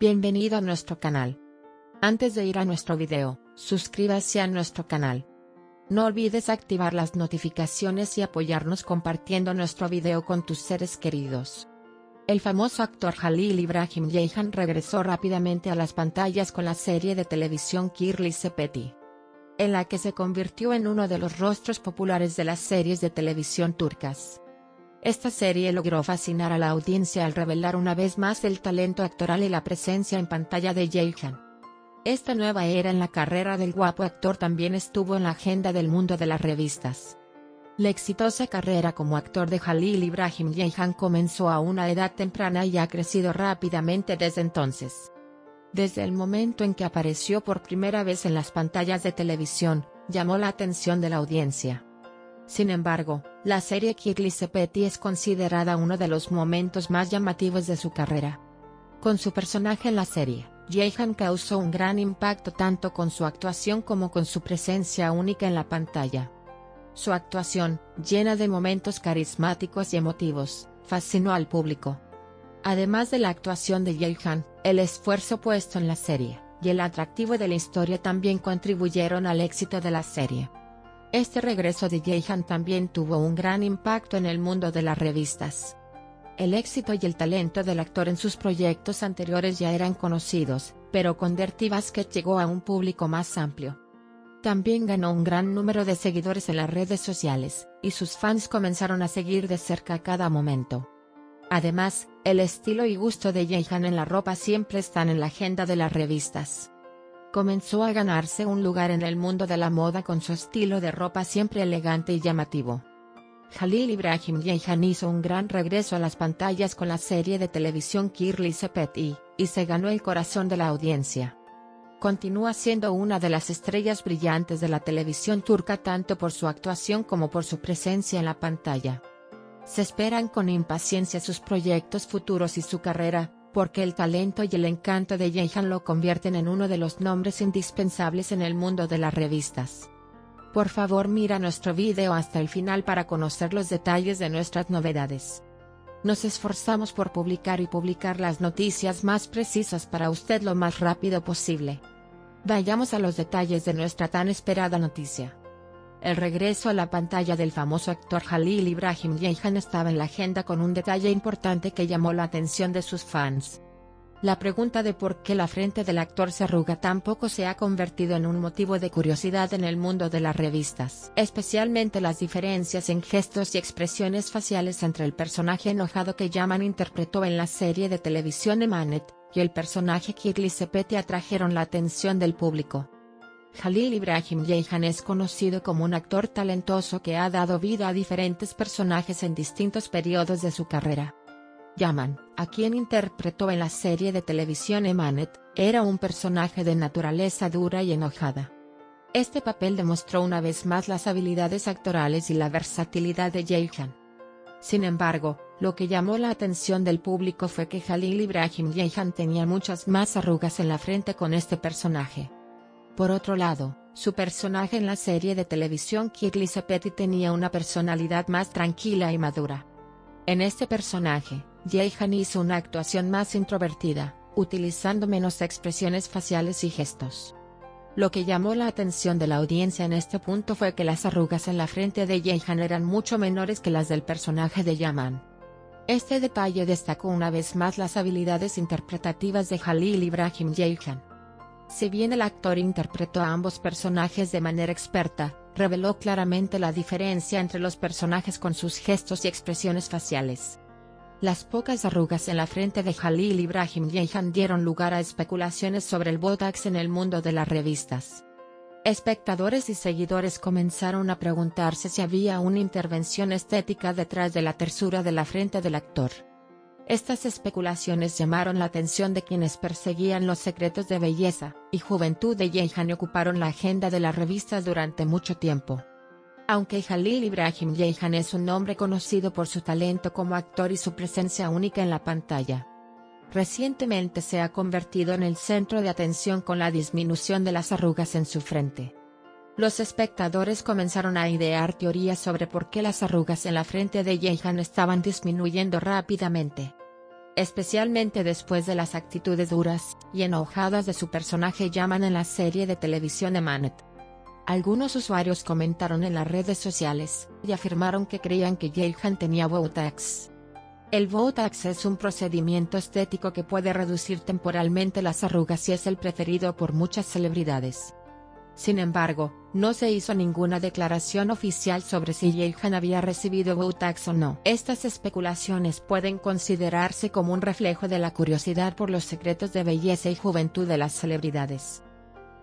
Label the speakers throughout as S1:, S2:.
S1: Bienvenido a nuestro canal. Antes de ir a nuestro video, suscríbase a nuestro canal. No olvides activar las notificaciones y apoyarnos compartiendo nuestro video con tus seres queridos. El famoso actor Jalil Ibrahim Yehan regresó rápidamente a las pantallas con la serie de televisión Kirli Sepeti, en la que se convirtió en uno de los rostros populares de las series de televisión turcas. Esta serie logró fascinar a la audiencia al revelar una vez más el talento actoral y la presencia en pantalla de Ceyhan. Esta nueva era en la carrera del guapo actor también estuvo en la agenda del mundo de las revistas. La exitosa carrera como actor de Jalil Ibrahim Ceyhan comenzó a una edad temprana y ha crecido rápidamente desde entonces. Desde el momento en que apareció por primera vez en las pantallas de televisión, llamó la atención de la audiencia. Sin embargo, la serie Kirli Sepeti es considerada uno de los momentos más llamativos de su carrera. Con su personaje en la serie, Jehan causó un gran impacto tanto con su actuación como con su presencia única en la pantalla. Su actuación, llena de momentos carismáticos y emotivos, fascinó al público. Además de la actuación de Jehan, el esfuerzo puesto en la serie, y el atractivo de la historia también contribuyeron al éxito de la serie. Este regreso de Jehan también tuvo un gran impacto en el mundo de las revistas. El éxito y el talento del actor en sus proyectos anteriores ya eran conocidos, pero con Dirty Basket llegó a un público más amplio. También ganó un gran número de seguidores en las redes sociales, y sus fans comenzaron a seguir de cerca cada momento. Además, el estilo y gusto de Jehan en la ropa siempre están en la agenda de las revistas comenzó a ganarse un lugar en el mundo de la moda con su estilo de ropa siempre elegante y llamativo. Jalil Ibrahim Yehan hizo un gran regreso a las pantallas con la serie de televisión Kirli Sepeti, y se ganó el corazón de la audiencia. Continúa siendo una de las estrellas brillantes de la televisión turca tanto por su actuación como por su presencia en la pantalla. Se esperan con impaciencia sus proyectos futuros y su carrera, porque el talento y el encanto de Jehan lo convierten en uno de los nombres indispensables en el mundo de las revistas. Por favor mira nuestro video hasta el final para conocer los detalles de nuestras novedades. Nos esforzamos por publicar y publicar las noticias más precisas para usted lo más rápido posible. Vayamos a los detalles de nuestra tan esperada noticia. El regreso a la pantalla del famoso actor Jalil Ibrahim Yehan estaba en la agenda con un detalle importante que llamó la atención de sus fans. La pregunta de por qué la frente del actor se arruga tampoco se ha convertido en un motivo de curiosidad en el mundo de las revistas. Especialmente las diferencias en gestos y expresiones faciales entre el personaje enojado que Yaman interpretó en la serie de televisión Emanet, y el personaje Kirli Sepeti atrajeron la atención del público. Jalil Ibrahim Yehan es conocido como un actor talentoso que ha dado vida a diferentes personajes en distintos periodos de su carrera. Yaman, a quien interpretó en la serie de televisión Emanet, era un personaje de naturaleza dura y enojada. Este papel demostró una vez más las habilidades actorales y la versatilidad de Yehan. Sin embargo, lo que llamó la atención del público fue que Jalil Ibrahim Yehan tenía muchas más arrugas en la frente con este personaje. Por otro lado, su personaje en la serie de televisión Kirli Sepeti tenía una personalidad más tranquila y madura. En este personaje, Jehan hizo una actuación más introvertida, utilizando menos expresiones faciales y gestos. Lo que llamó la atención de la audiencia en este punto fue que las arrugas en la frente de Jehan eran mucho menores que las del personaje de Yaman. Este detalle destacó una vez más las habilidades interpretativas de Jalil Ibrahim Jehan. Si bien el actor interpretó a ambos personajes de manera experta, reveló claramente la diferencia entre los personajes con sus gestos y expresiones faciales. Las pocas arrugas en la frente de Jalil Ibrahim Yehan dieron lugar a especulaciones sobre el Botox en el mundo de las revistas. Espectadores y seguidores comenzaron a preguntarse si había una intervención estética detrás de la tersura de la frente del actor. Estas especulaciones llamaron la atención de quienes perseguían los secretos de belleza y juventud de Yehan y ocuparon la agenda de las revistas durante mucho tiempo. Aunque Jalil Ibrahim Yehan es un hombre conocido por su talento como actor y su presencia única en la pantalla, recientemente se ha convertido en el centro de atención con la disminución de las arrugas en su frente. Los espectadores comenzaron a idear teorías sobre por qué las arrugas en la frente de Yehan estaban disminuyendo rápidamente. Especialmente después de las actitudes duras y enojadas de su personaje llaman en la serie de televisión Emanet. Algunos usuarios comentaron en las redes sociales y afirmaron que creían que Jaehan tenía Botox. El Botox es un procedimiento estético que puede reducir temporalmente las arrugas y es el preferido por muchas celebridades. Sin embargo, no se hizo ninguna declaración oficial sobre si Jaehan había recibido Botox o no. Estas especulaciones pueden considerarse como un reflejo de la curiosidad por los secretos de belleza y juventud de las celebridades.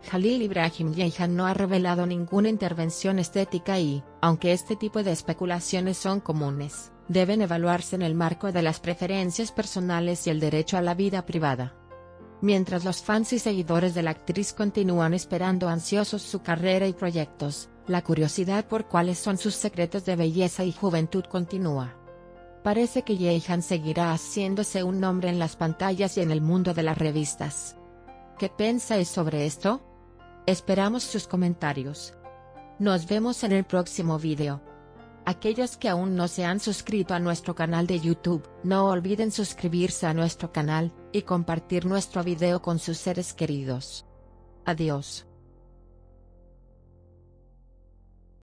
S1: Jalil Ibrahim Jaehan no ha revelado ninguna intervención estética y, aunque este tipo de especulaciones son comunes, deben evaluarse en el marco de las preferencias personales y el derecho a la vida privada. Mientras los fans y seguidores de la actriz continúan esperando ansiosos su carrera y proyectos, la curiosidad por cuáles son sus secretos de belleza y juventud continúa. Parece que Jaehan seguirá haciéndose un nombre en las pantallas y en el mundo de las revistas. ¿Qué pensáis sobre esto? Esperamos sus comentarios. Nos vemos en el próximo video. Aquellos que aún no se han suscrito a nuestro canal de YouTube, no olviden suscribirse a nuestro canal, y compartir nuestro video con sus seres queridos. Adiós.